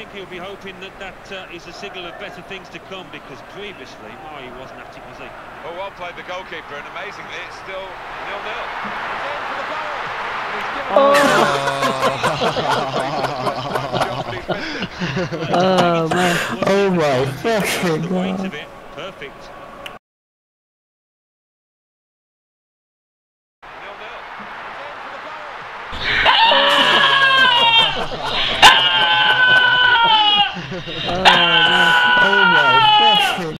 think he'll be hoping that that uh, is a signal of better things to come because previously, oh, he wasn't at it, was he? Well, well played the goalkeeper, and amazingly, it's still nil-nil. Oh man. Oh my fucking god. perfect.